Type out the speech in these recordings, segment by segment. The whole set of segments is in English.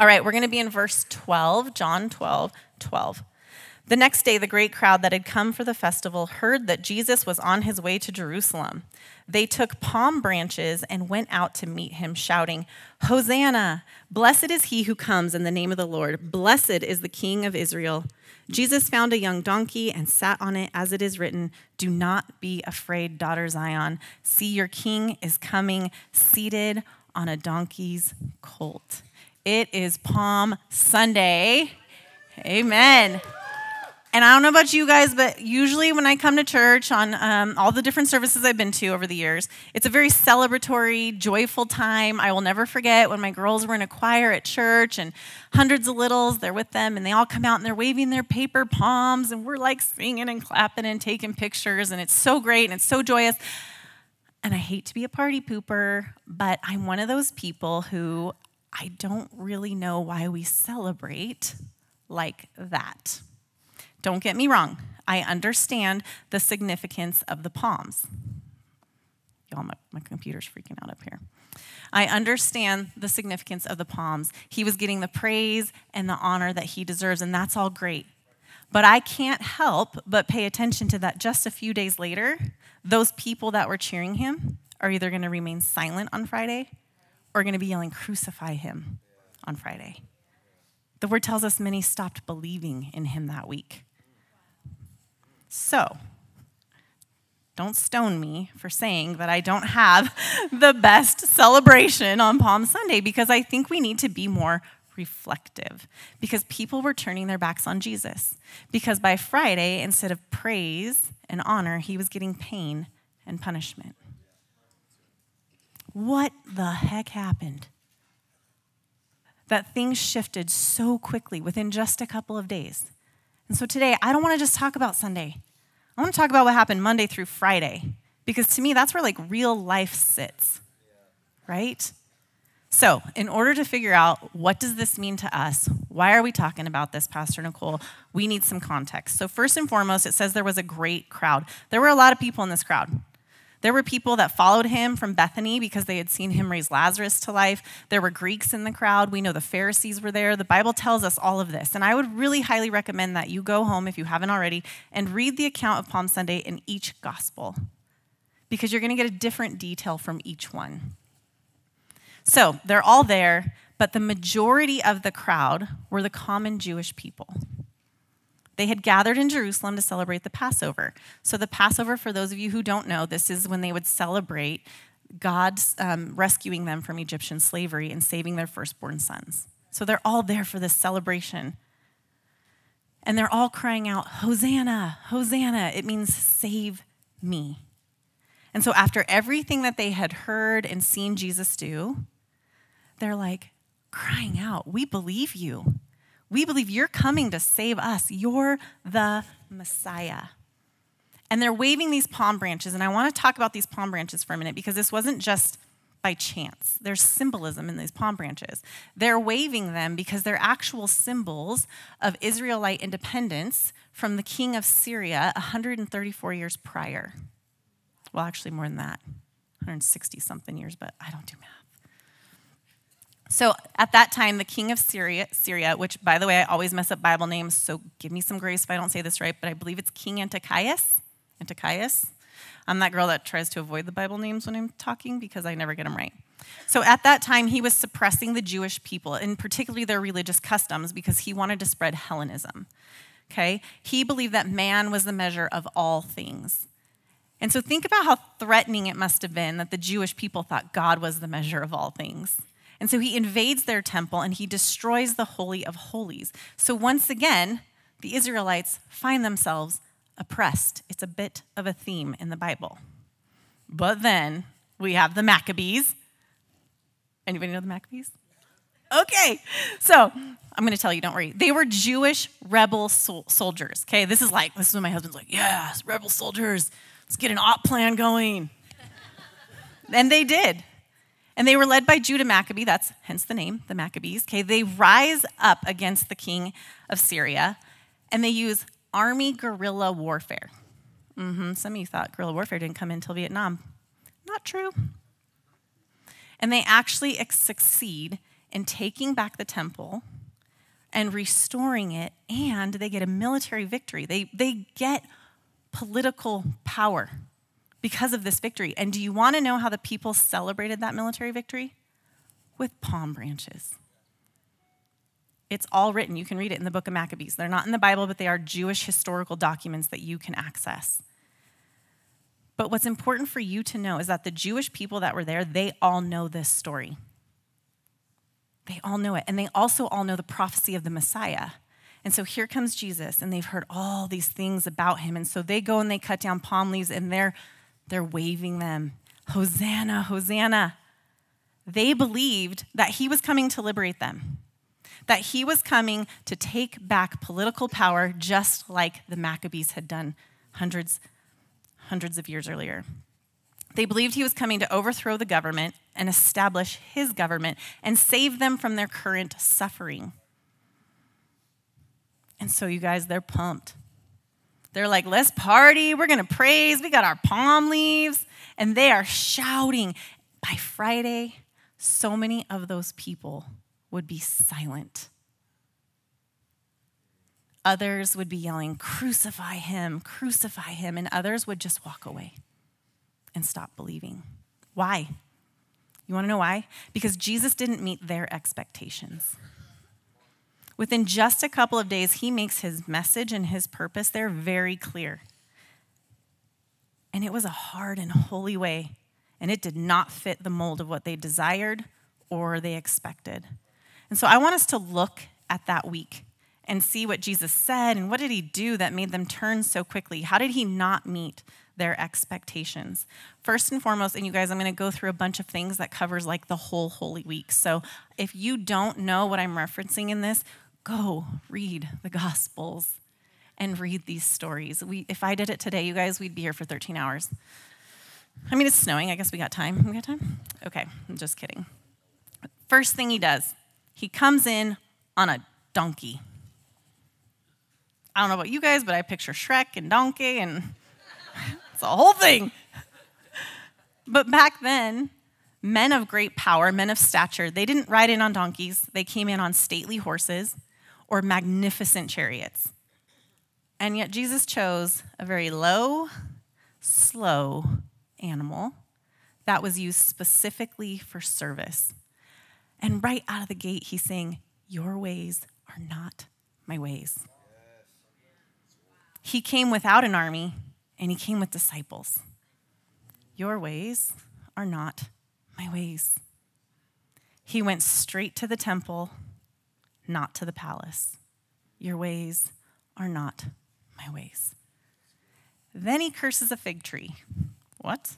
All right, we're going to be in verse 12, John 12, 12. The next day, the great crowd that had come for the festival heard that Jesus was on his way to Jerusalem. They took palm branches and went out to meet him, shouting, Hosanna! Blessed is he who comes in the name of the Lord. Blessed is the King of Israel. Jesus found a young donkey and sat on it, as it is written, Do not be afraid, daughter Zion. See, your king is coming, seated on a donkey's colt. It is Palm Sunday. Amen. And I don't know about you guys, but usually when I come to church on um, all the different services I've been to over the years, it's a very celebratory, joyful time. I will never forget when my girls were in a choir at church and hundreds of littles, they're with them, and they all come out and they're waving their paper palms, and we're like singing and clapping and taking pictures, and it's so great and it's so joyous. And I hate to be a party pooper, but I'm one of those people who I don't really know why we celebrate like that. Don't get me wrong, I understand the significance of the palms. Y'all, my, my computer's freaking out up here. I understand the significance of the palms. He was getting the praise and the honor that he deserves, and that's all great. But I can't help but pay attention to that just a few days later, those people that were cheering him are either going to remain silent on Friday or going to be yelling, Crucify him on Friday. The word tells us many stopped believing in him that week. So, don't stone me for saying that I don't have the best celebration on Palm Sunday because I think we need to be more reflective because people were turning their backs on Jesus. Because by Friday, instead of praise and honor, he was getting pain and punishment. What the heck happened? That things shifted so quickly within just a couple of days. And so today, I don't want to just talk about Sunday. I want to talk about what happened Monday through Friday, because to me, that's where like real life sits, right? So, in order to figure out what does this mean to us, why are we talking about this, Pastor Nicole? We need some context. So, first and foremost, it says there was a great crowd. There were a lot of people in this crowd. There were people that followed him from Bethany because they had seen him raise Lazarus to life. There were Greeks in the crowd. We know the Pharisees were there. The Bible tells us all of this. And I would really highly recommend that you go home, if you haven't already, and read the account of Palm Sunday in each gospel because you're going to get a different detail from each one. So they're all there, but the majority of the crowd were the common Jewish people. They had gathered in Jerusalem to celebrate the Passover. So, the Passover, for those of you who don't know, this is when they would celebrate God's um, rescuing them from Egyptian slavery and saving their firstborn sons. So, they're all there for this celebration. And they're all crying out, Hosanna, Hosanna. It means save me. And so, after everything that they had heard and seen Jesus do, they're like crying out, We believe you. We believe you're coming to save us. You're the Messiah. And they're waving these palm branches. And I want to talk about these palm branches for a minute because this wasn't just by chance. There's symbolism in these palm branches. They're waving them because they're actual symbols of Israelite independence from the king of Syria 134 years prior. Well, actually, more than that 160 something years, but I don't do math. So at that time, the king of Syria, Syria, which by the way, I always mess up Bible names, so give me some grace if I don't say this right, but I believe it's King Antiochus. Antiochus. I'm that girl that tries to avoid the Bible names when I'm talking because I never get them right. So at that time, he was suppressing the Jewish people, and particularly their religious customs, because he wanted to spread Hellenism. Okay? He believed that man was the measure of all things. And so think about how threatening it must have been that the Jewish people thought God was the measure of all things. And so he invades their temple and he destroys the Holy of Holies. So once again, the Israelites find themselves oppressed. It's a bit of a theme in the Bible. But then we have the Maccabees. Anybody know the Maccabees? Okay, so I'm going to tell you, don't worry. They were Jewish rebel sol- soldiers. Okay, this is like, this is when my husband's like, yes, rebel soldiers, let's get an op plan going. and they did. And they were led by Judah Maccabee, that's hence the name, the Maccabees. Okay, they rise up against the king of Syria and they use army guerrilla warfare. Mm-hmm. Some of you thought guerrilla warfare didn't come until Vietnam. Not true. And they actually succeed in taking back the temple and restoring it, and they get a military victory. They, they get political power because of this victory. And do you want to know how the people celebrated that military victory? With palm branches. It's all written. You can read it in the book of Maccabees. They're not in the Bible, but they are Jewish historical documents that you can access. But what's important for you to know is that the Jewish people that were there, they all know this story. They all know it. And they also all know the prophecy of the Messiah. And so here comes Jesus, and they've heard all these things about him. And so they go and they cut down palm leaves and they're, they're waving them Hosanna, Hosanna. They believed that he was coming to liberate them, that he was coming to take back political power just like the Maccabees had done hundreds, hundreds of years earlier. They believed he was coming to overthrow the government and establish his government and save them from their current suffering. And so, you guys, they're pumped. They're like, let's party. We're going to praise. We got our palm leaves. And they are shouting. By Friday, so many of those people would be silent. Others would be yelling, Crucify him, crucify him. And others would just walk away and stop believing. Why? You want to know why? Because Jesus didn't meet their expectations. Within just a couple of days, he makes his message and his purpose there very clear. And it was a hard and holy way, and it did not fit the mold of what they desired or they expected. And so I want us to look at that week and see what Jesus said and what did he do that made them turn so quickly? How did he not meet their expectations. First and foremost, and you guys, I'm going to go through a bunch of things that covers like the whole Holy Week. So if you don't know what I'm referencing in this, go read the Gospels and read these stories. We, if I did it today, you guys, we'd be here for 13 hours. I mean, it's snowing. I guess we got time. We got time? Okay, I'm just kidding. First thing he does, he comes in on a donkey. I don't know about you guys, but I picture Shrek and donkey, and it's a whole thing. But back then, men of great power, men of stature, they didn't ride in on donkeys. They came in on stately horses or magnificent chariots. And yet Jesus chose a very low, slow animal that was used specifically for service. And right out of the gate, he's saying, Your ways are not my ways. He came without an army and he came with disciples. Your ways are not my ways. He went straight to the temple not to the palace. Your ways are not my ways. Then he curses a fig tree. What?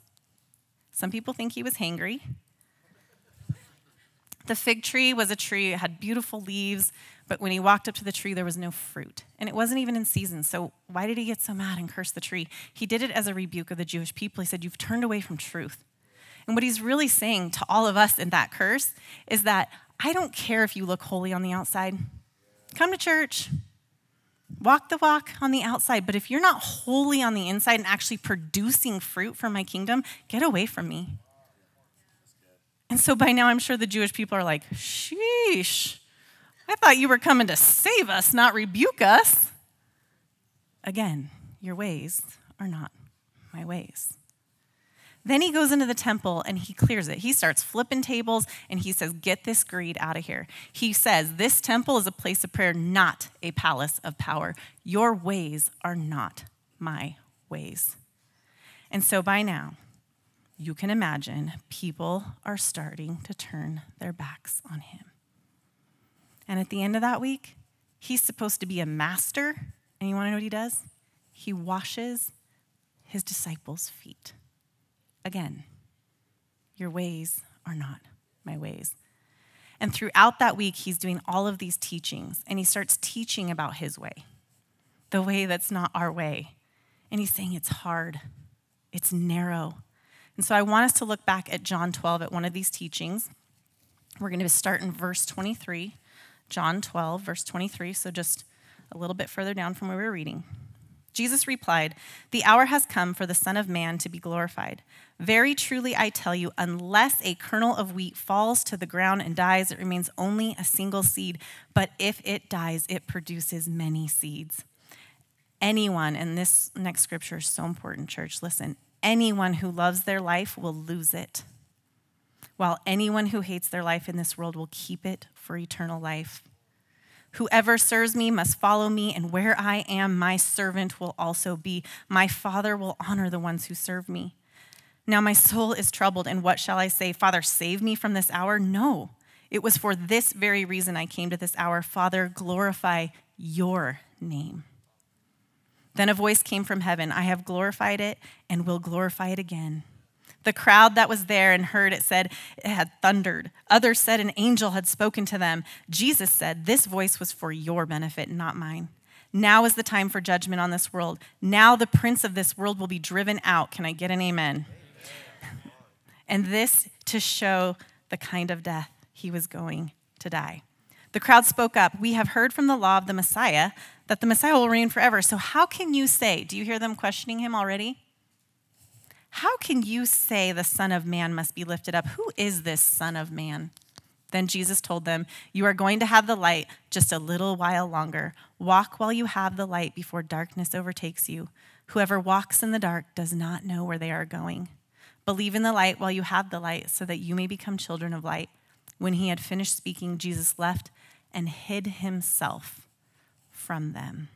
Some people think he was hangry. The fig tree was a tree, it had beautiful leaves, but when he walked up to the tree, there was no fruit. And it wasn't even in season. So why did he get so mad and curse the tree? He did it as a rebuke of the Jewish people. He said, You've turned away from truth. And what he's really saying to all of us in that curse is that I don't care if you look holy on the outside. Come to church, walk the walk on the outside, but if you're not holy on the inside and actually producing fruit for my kingdom, get away from me. And so by now, I'm sure the Jewish people are like, sheesh, I thought you were coming to save us, not rebuke us. Again, your ways are not my ways. Then he goes into the temple and he clears it. He starts flipping tables and he says, Get this greed out of here. He says, This temple is a place of prayer, not a palace of power. Your ways are not my ways. And so by now, you can imagine people are starting to turn their backs on him. And at the end of that week, he's supposed to be a master. And you want to know what he does? He washes his disciples' feet. Again, your ways are not my ways. And throughout that week, he's doing all of these teachings, and he starts teaching about his way, the way that's not our way. And he's saying it's hard, it's narrow. And so I want us to look back at John 12 at one of these teachings. We're going to start in verse 23, John 12, verse 23, so just a little bit further down from where we were reading. Jesus replied, The hour has come for the Son of Man to be glorified. Very truly, I tell you, unless a kernel of wheat falls to the ground and dies, it remains only a single seed. But if it dies, it produces many seeds. Anyone, and this next scripture is so important, church, listen, anyone who loves their life will lose it, while anyone who hates their life in this world will keep it for eternal life. Whoever serves me must follow me, and where I am, my servant will also be. My Father will honor the ones who serve me. Now my soul is troubled, and what shall I say? Father, save me from this hour? No. It was for this very reason I came to this hour. Father, glorify your name. Then a voice came from heaven I have glorified it and will glorify it again. The crowd that was there and heard it said it had thundered. Others said an angel had spoken to them. Jesus said, This voice was for your benefit, not mine. Now is the time for judgment on this world. Now the prince of this world will be driven out. Can I get an amen? amen. And this to show the kind of death he was going to die. The crowd spoke up. We have heard from the law of the Messiah that the Messiah will reign forever. So, how can you say, do you hear them questioning him already? How can you say the Son of Man must be lifted up? Who is this Son of Man? Then Jesus told them, You are going to have the light just a little while longer. Walk while you have the light before darkness overtakes you. Whoever walks in the dark does not know where they are going. Believe in the light while you have the light, so that you may become children of light. When he had finished speaking, Jesus left and hid himself from them.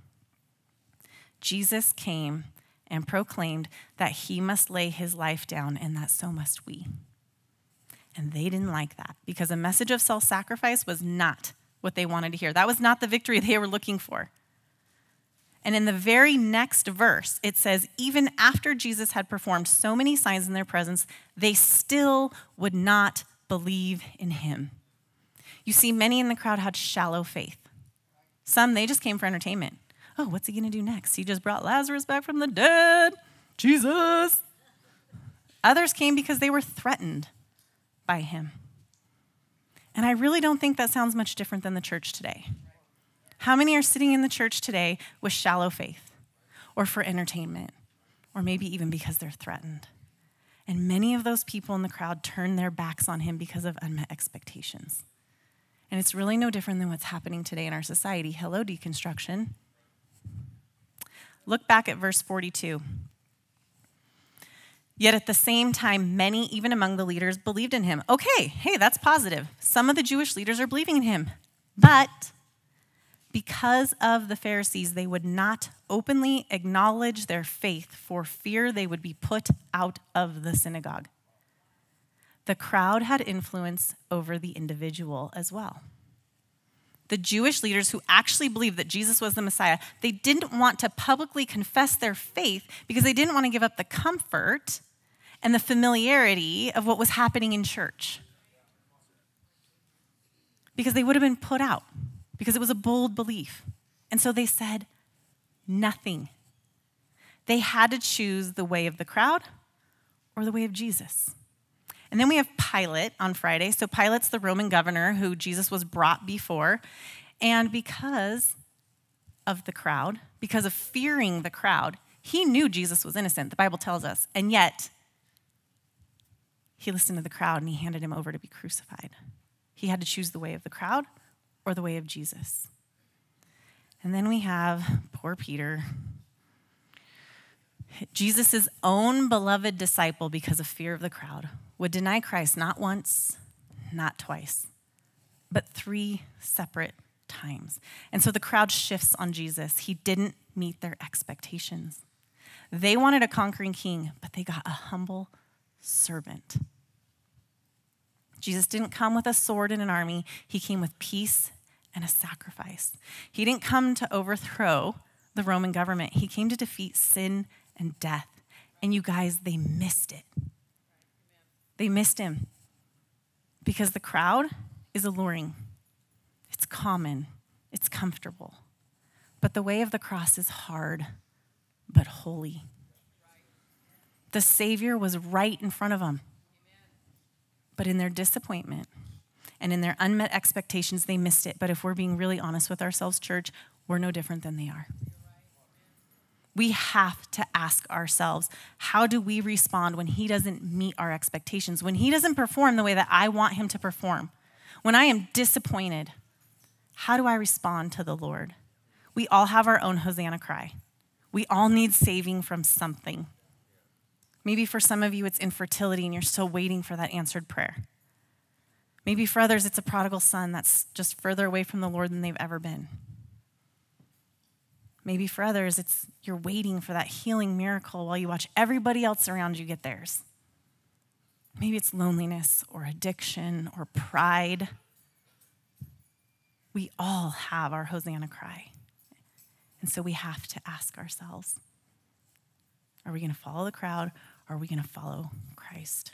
Jesus came and proclaimed that he must lay his life down and that so must we. And they didn't like that because a message of self sacrifice was not what they wanted to hear. That was not the victory they were looking for. And in the very next verse, it says, even after Jesus had performed so many signs in their presence, they still would not believe in him. You see, many in the crowd had shallow faith. Some, they just came for entertainment. Oh, what's he going to do next? He just brought Lazarus back from the dead. Jesus. Others came because they were threatened by him. And I really don't think that sounds much different than the church today. How many are sitting in the church today with shallow faith or for entertainment or maybe even because they're threatened? And many of those people in the crowd turn their backs on him because of unmet expectations. And it's really no different than what's happening today in our society. Hello, deconstruction. Look back at verse 42. Yet at the same time, many, even among the leaders, believed in him. Okay, hey, that's positive. Some of the Jewish leaders are believing in him. But because of the Pharisees, they would not openly acknowledge their faith for fear they would be put out of the synagogue. The crowd had influence over the individual as well the Jewish leaders who actually believed that Jesus was the Messiah, they didn't want to publicly confess their faith because they didn't want to give up the comfort and the familiarity of what was happening in church. Because they would have been put out, because it was a bold belief. And so they said nothing. They had to choose the way of the crowd or the way of Jesus. And then we have Pilate on Friday. So Pilate's the Roman governor who Jesus was brought before. And because of the crowd, because of fearing the crowd, he knew Jesus was innocent, the Bible tells us. And yet, he listened to the crowd and he handed him over to be crucified. He had to choose the way of the crowd or the way of Jesus. And then we have poor Peter, Jesus' own beloved disciple, because of fear of the crowd, would deny Christ not once, not twice, but three separate times. And so the crowd shifts on Jesus. He didn't meet their expectations. They wanted a conquering king, but they got a humble servant. Jesus didn't come with a sword and an army, he came with peace and a sacrifice. He didn't come to overthrow the Roman government, he came to defeat sin and death. And you guys, they missed it. They missed him because the crowd is alluring, it's common, it's comfortable. But the way of the cross is hard, but holy. The Savior was right in front of them. But in their disappointment and in their unmet expectations, they missed it. But if we're being really honest with ourselves, church, we're no different than they are. We have to ask ourselves how do we respond when He doesn't meet our expectations, when He doesn't perform the way that I want Him to perform, when I am disappointed? How do I respond to the Lord? We all have our own Hosanna cry. We all need saving from something. Maybe for some of you, it's infertility and you're still waiting for that answered prayer. Maybe for others, it's a prodigal son that's just further away from the Lord than they've ever been. Maybe for others, it's you're waiting for that healing miracle while you watch everybody else around you get theirs. Maybe it's loneliness or addiction or pride. We all have our Hosanna cry. And so we have to ask ourselves are we going to follow the crowd or are we going to follow Christ?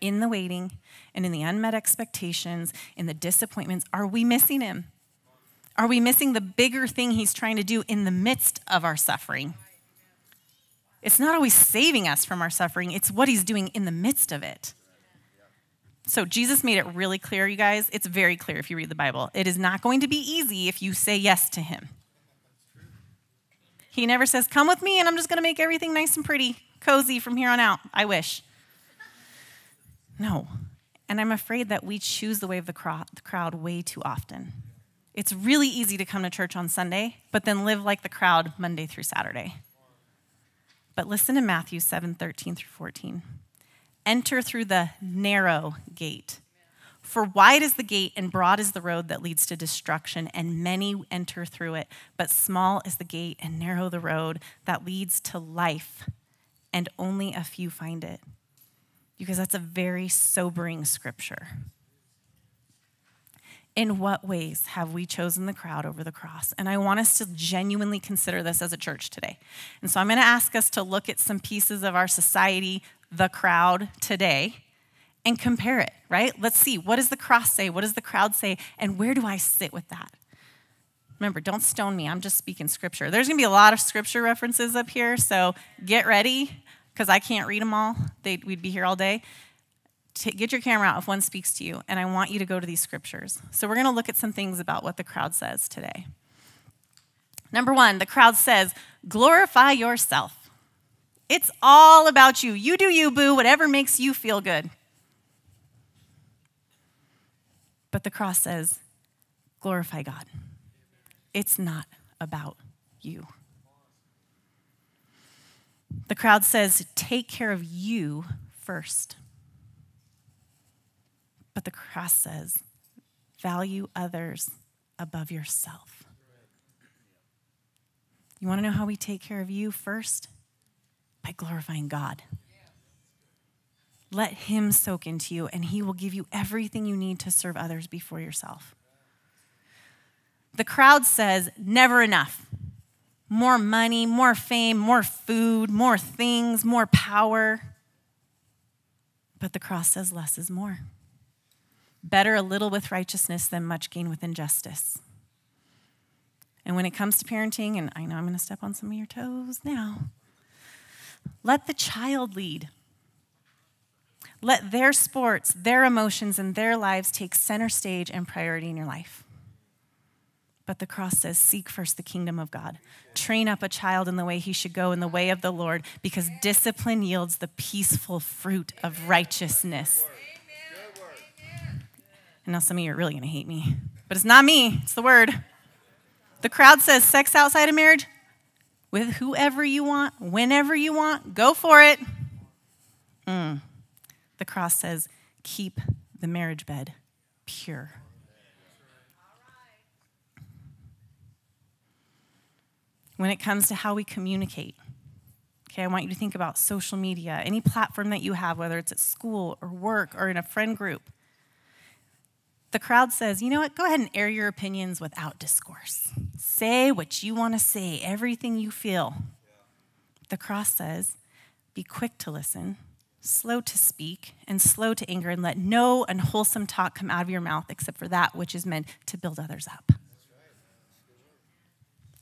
In the waiting and in the unmet expectations, in the disappointments, are we missing him? Are we missing the bigger thing he's trying to do in the midst of our suffering? It's not always saving us from our suffering, it's what he's doing in the midst of it. So, Jesus made it really clear, you guys. It's very clear if you read the Bible. It is not going to be easy if you say yes to him. He never says, Come with me, and I'm just going to make everything nice and pretty, cozy from here on out. I wish. No. And I'm afraid that we choose the way of the crowd way too often. It's really easy to come to church on Sunday, but then live like the crowd Monday through Saturday. But listen to Matthew 7 13 through 14. Enter through the narrow gate. For wide is the gate and broad is the road that leads to destruction, and many enter through it. But small is the gate and narrow the road that leads to life, and only a few find it. Because that's a very sobering scripture. In what ways have we chosen the crowd over the cross? And I want us to genuinely consider this as a church today. And so I'm going to ask us to look at some pieces of our society, the crowd today, and compare it, right? Let's see. What does the cross say? What does the crowd say? And where do I sit with that? Remember, don't stone me. I'm just speaking scripture. There's going to be a lot of scripture references up here, so get ready because I can't read them all. They'd, we'd be here all day get your camera out if one speaks to you, and I want you to go to these scriptures. So we're going to look at some things about what the crowd says today. Number one, the crowd says, glorify yourself. It's all about you. You do you, boo, whatever makes you feel good. But the cross says, glorify God. It's not about you. The crowd says, take care of you first. But the cross says, value others above yourself. You want to know how we take care of you first? By glorifying God. Let Him soak into you, and He will give you everything you need to serve others before yourself. The crowd says, never enough. More money, more fame, more food, more things, more power. But the cross says, less is more. Better a little with righteousness than much gain with injustice. And when it comes to parenting, and I know I'm going to step on some of your toes now, let the child lead. Let their sports, their emotions, and their lives take center stage and priority in your life. But the cross says, Seek first the kingdom of God. Train up a child in the way he should go, in the way of the Lord, because discipline yields the peaceful fruit of righteousness. And now some of you are really going to hate me. But it's not me, it's the word. The crowd says sex outside of marriage with whoever you want, whenever you want, go for it. Mm. The cross says keep the marriage bed pure. When it comes to how we communicate, okay, I want you to think about social media, any platform that you have, whether it's at school or work or in a friend group the crowd says, you know what, go ahead and air your opinions without discourse. Say what you want to say, everything you feel. The cross says, be quick to listen, slow to speak, and slow to anger, and let no unwholesome talk come out of your mouth except for that which is meant to build others up.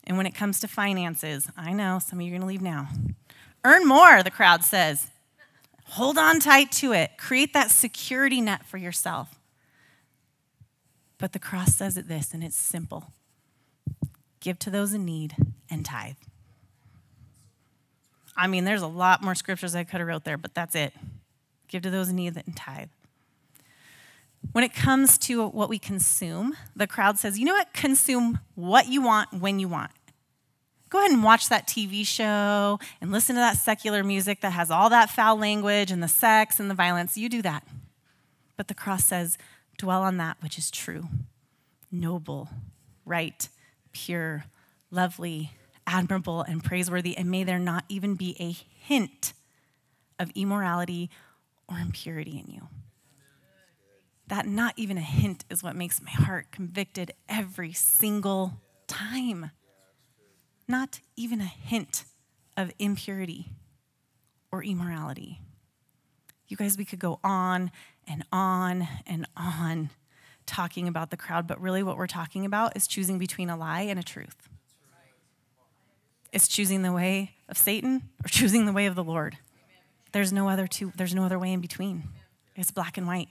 And when it comes to finances, I know some of you are going to leave now. Earn more, the crowd says. Hold on tight to it. Create that security net for yourself. But the cross says it this, and it's simple give to those in need and tithe. I mean, there's a lot more scriptures I could have wrote there, but that's it. Give to those in need and tithe. When it comes to what we consume, the crowd says, you know what? Consume what you want when you want. Go ahead and watch that TV show and listen to that secular music that has all that foul language and the sex and the violence. You do that. But the cross says, dwell on that which is true, noble, right, pure, lovely, admirable, and praiseworthy. And may there not even be a hint of immorality or impurity in you. That not even a hint is what makes my heart convicted every single time. Not even a hint of impurity or immorality. You guys, we could go on and on and on talking about the crowd, but really what we're talking about is choosing between a lie and a truth. It's choosing the way of Satan or choosing the way of the Lord. There's no other two, there's no other way in between. It's black and white.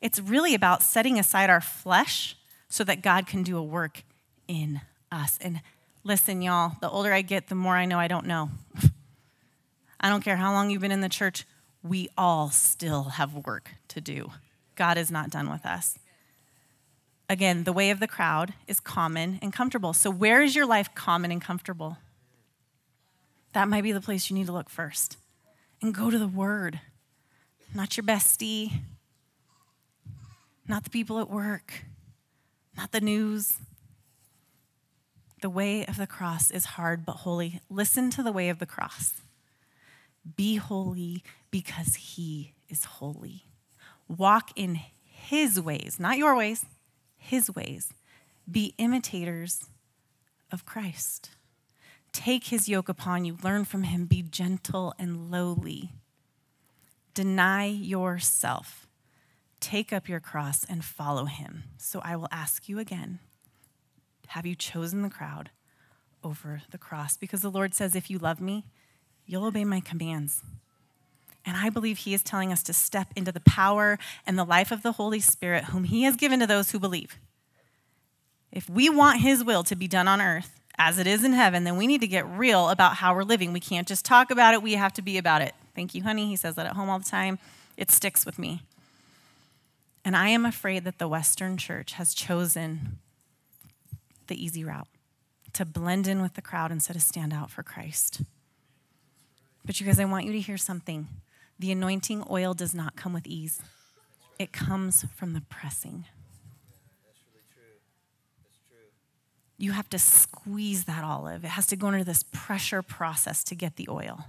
It's really about setting aside our flesh so that God can do a work in us. And listen, y'all, the older I get, the more I know I don't know. I don't care how long you've been in the church, we all still have work to do. God is not done with us. Again, the way of the crowd is common and comfortable. So, where is your life common and comfortable? That might be the place you need to look first. And go to the Word, not your bestie, not the people at work, not the news. The way of the cross is hard but holy. Listen to the way of the cross. Be holy because he is holy. Walk in his ways, not your ways, his ways. Be imitators of Christ. Take his yoke upon you, learn from him, be gentle and lowly. Deny yourself Take up your cross and follow him. So I will ask you again Have you chosen the crowd over the cross? Because the Lord says, If you love me, you'll obey my commands. And I believe he is telling us to step into the power and the life of the Holy Spirit, whom he has given to those who believe. If we want his will to be done on earth as it is in heaven, then we need to get real about how we're living. We can't just talk about it, we have to be about it. Thank you, honey. He says that at home all the time. It sticks with me. And I am afraid that the Western church has chosen the easy route to blend in with the crowd instead of stand out for Christ. But you guys, I want you to hear something. The anointing oil does not come with ease, it comes from the pressing. You have to squeeze that olive. It has to go under this pressure process to get the oil.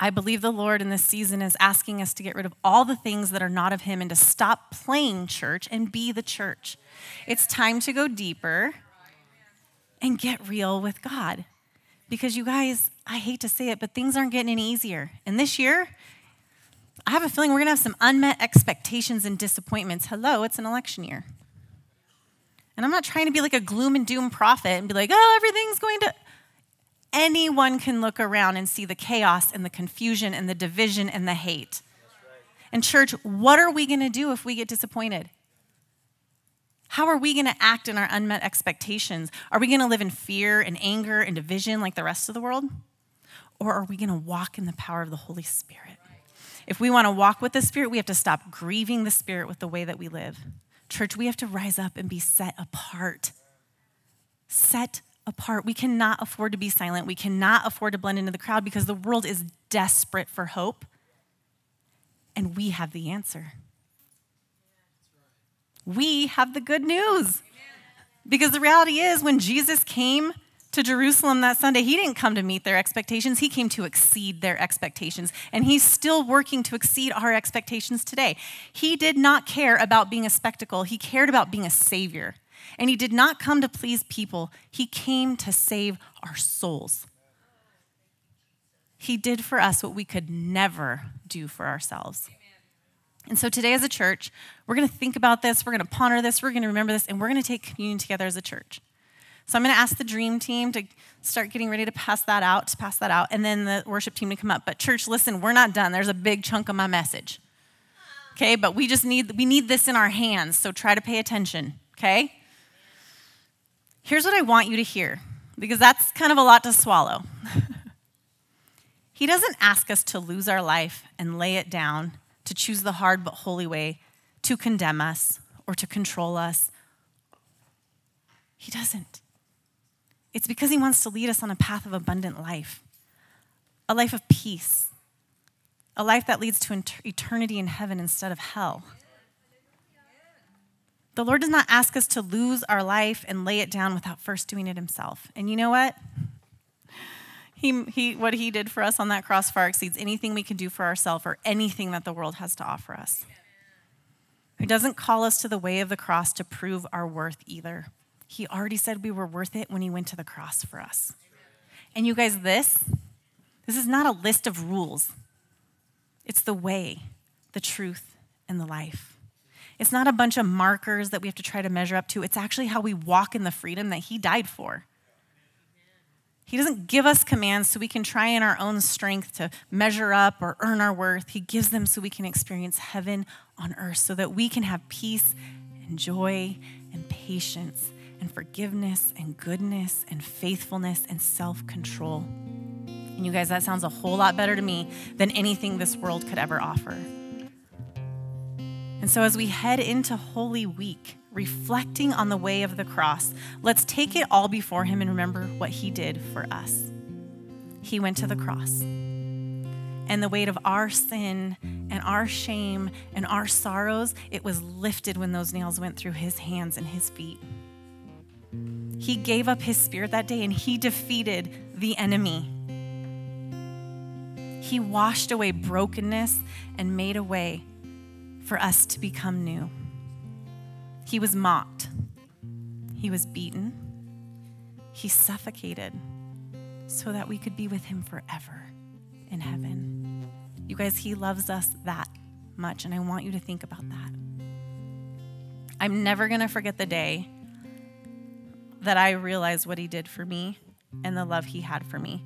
I believe the Lord in this season is asking us to get rid of all the things that are not of Him and to stop playing church and be the church. It's time to go deeper and get real with God. Because you guys, I hate to say it, but things aren't getting any easier. And this year, I have a feeling we're going to have some unmet expectations and disappointments. Hello, it's an election year. And I'm not trying to be like a gloom and doom prophet and be like, oh, everything's going to anyone can look around and see the chaos and the confusion and the division and the hate. And, church, what are we going to do if we get disappointed? How are we going to act in our unmet expectations? Are we going to live in fear and anger and division like the rest of the world? Or are we going to walk in the power of the Holy Spirit? If we want to walk with the Spirit, we have to stop grieving the Spirit with the way that we live. Church, we have to rise up and be set apart. Set apart. We cannot afford to be silent. We cannot afford to blend into the crowd because the world is desperate for hope. And we have the answer. We have the good news. Because the reality is, when Jesus came to Jerusalem that Sunday, he didn't come to meet their expectations. He came to exceed their expectations. And he's still working to exceed our expectations today. He did not care about being a spectacle, he cared about being a savior. And he did not come to please people, he came to save our souls. He did for us what we could never do for ourselves. And so today, as a church, we're going to think about this, we're going to ponder this, we're going to remember this, and we're going to take communion together as a church. So I'm going to ask the dream team to start getting ready to pass that out, to pass that out, and then the worship team to come up. But church, listen, we're not done. There's a big chunk of my message. Okay, but we just need we need this in our hands, so try to pay attention, okay? Here's what I want you to hear because that's kind of a lot to swallow. he doesn't ask us to lose our life and lay it down, to choose the hard but holy way, to condemn us or to control us. He doesn't. It's because he wants to lead us on a path of abundant life, a life of peace, a life that leads to eternity in heaven instead of hell. The Lord does not ask us to lose our life and lay it down without first doing it himself. And you know what? He, he, what he did for us on that cross far exceeds anything we can do for ourselves or anything that the world has to offer us. He doesn't call us to the way of the cross to prove our worth either. He already said we were worth it when he went to the cross for us. And you guys, this, this is not a list of rules. It's the way, the truth, and the life. It's not a bunch of markers that we have to try to measure up to. It's actually how we walk in the freedom that He died for. He doesn't give us commands so we can try in our own strength to measure up or earn our worth. He gives them so we can experience heaven on earth, so that we can have peace and joy and patience and forgiveness and goodness and faithfulness and self control. And you guys, that sounds a whole lot better to me than anything this world could ever offer. And so, as we head into Holy Week, reflecting on the way of the cross, let's take it all before Him and remember what He did for us. He went to the cross. And the weight of our sin and our shame and our sorrows, it was lifted when those nails went through His hands and His feet. He gave up His spirit that day and He defeated the enemy. He washed away brokenness and made a way for us to become new. He was mocked, he was beaten, he suffocated so that we could be with him forever in heaven. You guys, he loves us that much, and I want you to think about that. I'm never going to forget the day that I realized what he did for me and the love he had for me.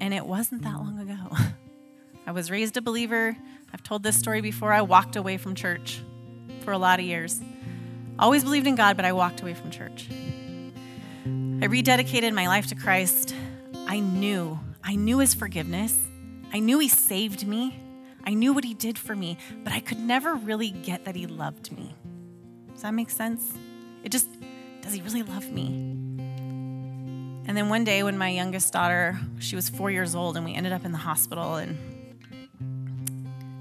And it wasn't that long ago. I was raised a believer. I've told this story before. I walked away from church for a lot of years. Always believed in God, but I walked away from church. I rededicated my life to Christ. I knew, I knew his forgiveness. I knew he saved me. I knew what he did for me, but I could never really get that he loved me. Does that make sense? It just, does he really love me? And then one day when my youngest daughter, she was four years old, and we ended up in the hospital, and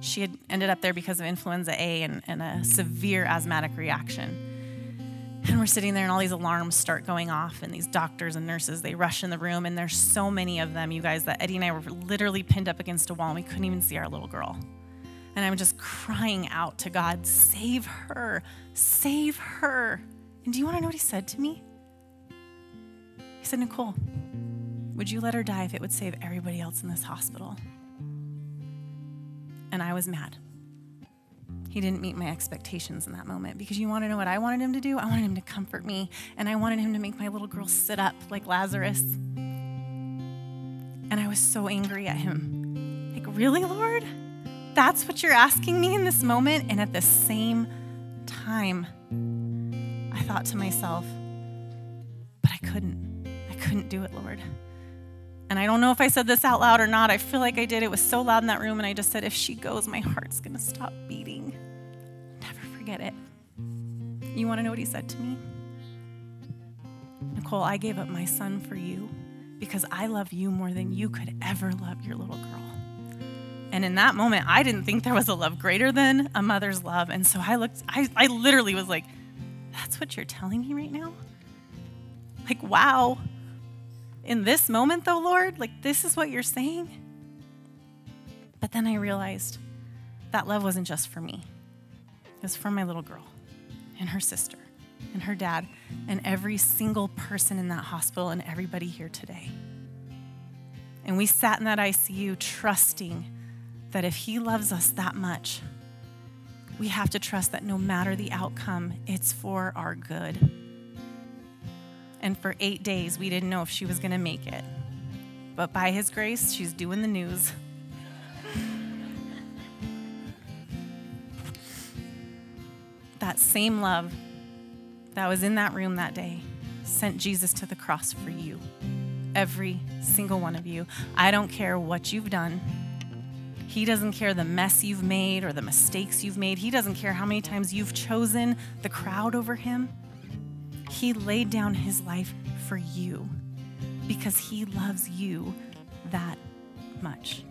she had ended up there because of influenza A and, and a severe asthmatic reaction. And we're sitting there, and all these alarms start going off, and these doctors and nurses they rush in the room, and there's so many of them, you guys, that Eddie and I were literally pinned up against a wall, and we couldn't even see our little girl. And I'm just crying out to God, save her, save her. And do you want to know what he said to me? He said, Nicole, would you let her die if it would save everybody else in this hospital? And I was mad. He didn't meet my expectations in that moment because you want to know what I wanted him to do? I wanted him to comfort me, and I wanted him to make my little girl sit up like Lazarus. And I was so angry at him. Like, really, Lord? That's what you're asking me in this moment? And at the same time, I thought to myself, but I couldn't. I couldn't do it, Lord. And I don't know if I said this out loud or not. I feel like I did. It was so loud in that room, and I just said, if she goes, my heart's going to stop beating. Never forget it. You want to know what he said to me? Nicole, I gave up my son for you because I love you more than you could ever love your little girl. And in that moment, I didn't think there was a love greater than a mother's love. And so I looked, I, I literally was like, that's what you're telling me right now? Like, wow in this moment, though, Lord, like this is what you're saying? But then I realized that love wasn't just for me, it was for my little girl and her sister and her dad and every single person in that hospital and everybody here today. And we sat in that ICU trusting that if He loves us that much, we have to trust that no matter the outcome, it's for our good and for eight days we didn't know if she was going to make it. But by His grace, she's doing the news. that same love that was in that room that day sent Jesus to the cross for you. Every single one of you. I don't care what you've done. He doesn't care the mess you've made or the mistakes you've made. He doesn't care how many times you've chosen the crowd over him. He laid down his life for you because he loves you that much.